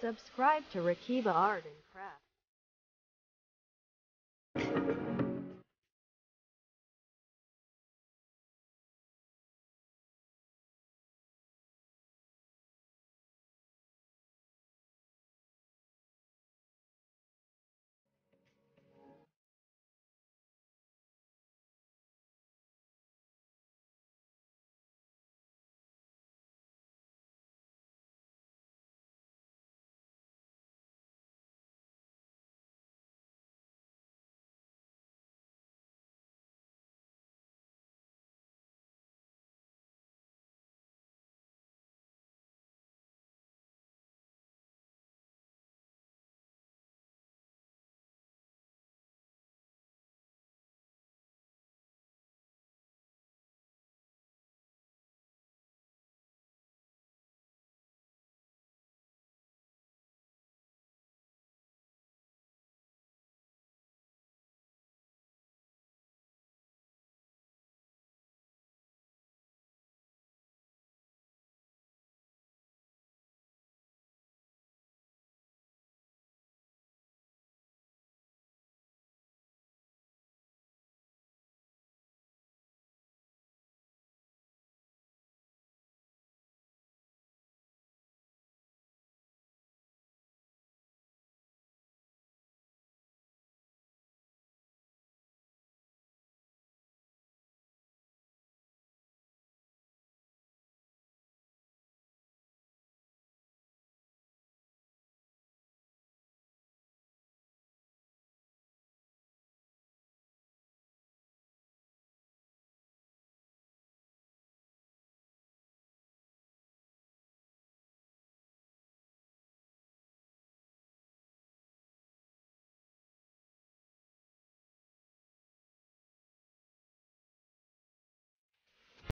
Subscribe to Rakiba Art and Craft.